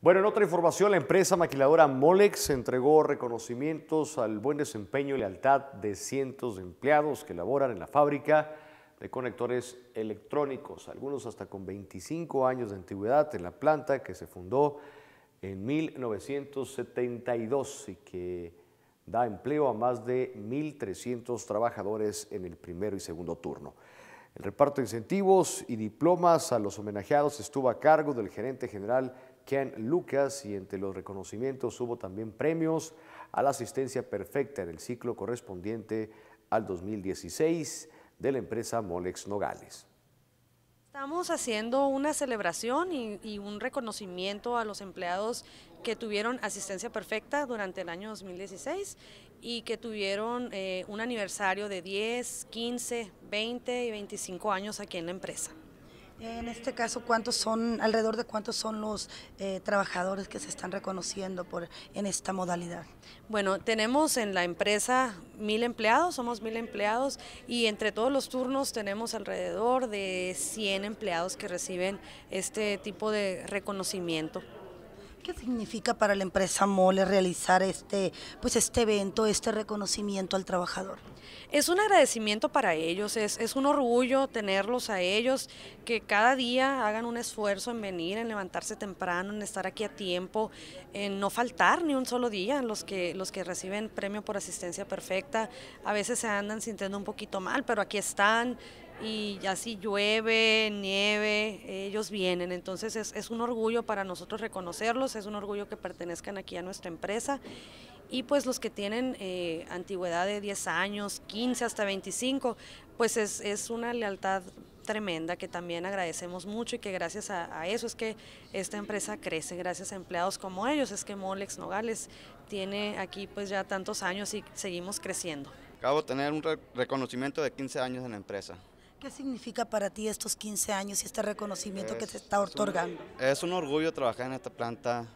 Bueno, en otra información, la empresa maquiladora Molex entregó reconocimientos al buen desempeño y lealtad de cientos de empleados que laboran en la fábrica de conectores electrónicos, algunos hasta con 25 años de antigüedad en la planta que se fundó en 1972 y que da empleo a más de 1.300 trabajadores en el primero y segundo turno. El reparto de incentivos y diplomas a los homenajeados estuvo a cargo del gerente general Ken Lucas y entre los reconocimientos hubo también premios a la asistencia perfecta en el ciclo correspondiente al 2016 de la empresa Molex Nogales. Estamos haciendo una celebración y, un reconocimiento a los empleados que tuvieron asistencia perfecta durante el año 2016 y que tuvieron eh, un aniversario de 10, 15, 20 y 25 años aquí en la empresa. En este caso, ¿cuántos son, alrededor de cuántos son los eh, trabajadores que se están reconociendo por, en esta modalidad? Bueno, tenemos en la empresa mil empleados, somos mil empleados y entre todos los turnos tenemos alrededor de 100 empleados que reciben este tipo de reconocimiento. ¿Qué significa para la empresa Mole realizar este, pues este evento, este reconocimiento al trabajador? Es un agradecimiento para ellos, es, es, un orgullo tenerlos a ellos, que cada día hagan un esfuerzo en venir, en levantarse temprano, en estar aquí a tiempo, en no faltar ni un solo día, los que, los que reciben premio por asistencia perfecta, a veces se andan sintiendo un poquito mal, pero aquí están, y ya si llueve, nieve, ellos vienen. Entonces es, es, un orgullo para nosotros reconocerlos, es un orgullo que pertenezcan aquí a nuestra empresa. Y pues los que tienen eh, antigüedad de 10 años, 15 hasta 25, pues es, es, una lealtad tremenda que también agradecemos mucho y que gracias a, eso es que esta empresa crece, gracias a empleados como ellos, es que Molex Nogales tiene aquí pues ya tantos años y seguimos creciendo. Acabo de tener un reconocimiento de 15 años en la empresa. ¿Qué significa para ti estos 15 años y este reconocimiento que se está otorgando? Es un, orgullo trabajar en esta planta.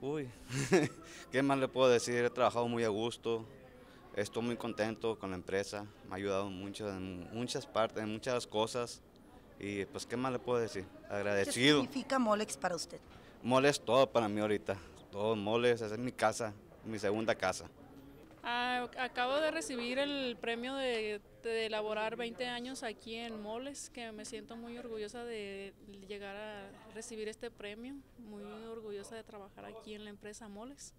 uy, ¿qué más le puedo decir? He trabajado muy a gusto, estoy muy contento con la empresa, me ha ayudado mucho en muchas partes, en muchas cosas. Y pues, ¿qué más le puedo decir? Agradecido. ¿Qué significa Molex para usted? Molex todo para mí ahorita. Todo Molex, es mi casa, mi segunda casa. Acabo de recibir el premio de, elaborar 20 años aquí en Moles, que me siento muy orgullosa de llegar a recibir este premio, muy orgullosa de trabajar aquí en la empresa Moles.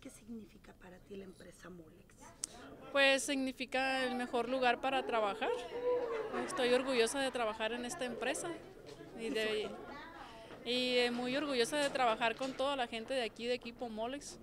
¿Qué significa para ti la empresa Molex? Pues significa el mejor lugar para trabajar. Estoy orgullosa de trabajar en esta empresa y, de, y muy orgullosa de trabajar con toda la gente de aquí de equipo Molex.